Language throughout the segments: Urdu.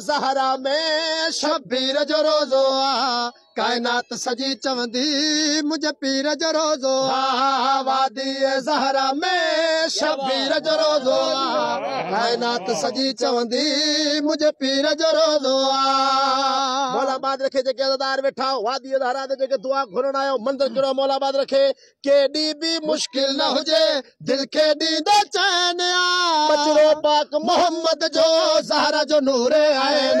زهرا میں شبیر جو روزو آ کائنات سجی چوندی، مجھے پیر جو روزو۔ وادی زہرا میں شبیر جو روزو۔ کائنات سجی چوندی، مجھے پیر جو روزو۔ مولا باد رکھے، جے عزادار بیٹھا، وادی زہرا دے جے دعا گھرن آیو مندر جڑو مولا باد رکھے۔ کیڈی بھی مشکل نہ ہوجے دل کے دے چین آ۔ پاک محمد جو زہرا جو نور عین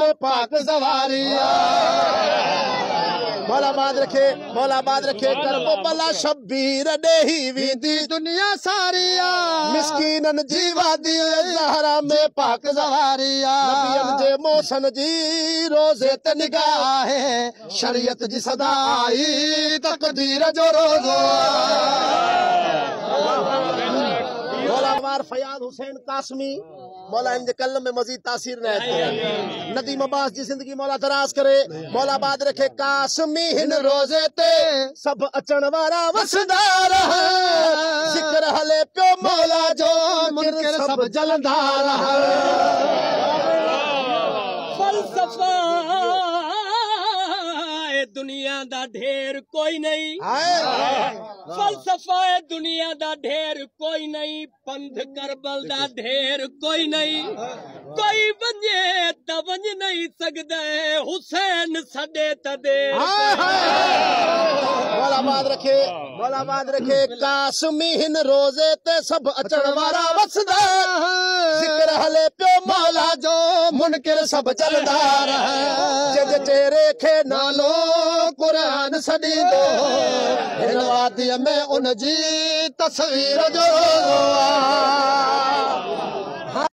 پاک سواریا مولا باد رکھے مولا باد رکھے کرم بلا شبیر ڈہی ویندی۔ دنیا ساریا مسکینن جیوا دی زہرا میں پاک زہاریا نبیان جے موسن جی روزے تے نگاہ ہے شریعت جی صدا صدائی تقدیر جو روز مولا مار فیاض حسین قاسمی مولا ان کے کلم میں مزید تاثیر نہ ہے ندیم عباس جی زندگی مولا دراز کرے مولا باد رکھے قاسمی ہن روزے تے سب اچن وارا وسدا رہا ذکر ہلے پیو مولا جو منکر سب جلندا رہا فلسفہ دنیا دا ڈھیر کوئی نہیں۔ فلسفہ دنیا دا ڈھیر کوئی نہیں پند کربل دا ڈھیر کوئی نہیں۔ کوئی ونجے تا ونج نہیں سکدا حسین سڈے تا دیر مولا باد رکھے مولا باد رکھے قاسمی روزے تے سب اچن وارا ذکر ہلے پیو مولا جو۔ منکر سب چلدا رہا جج چہرے کھے نالو قرآن سڈی دو ہن میں ان تصویر جو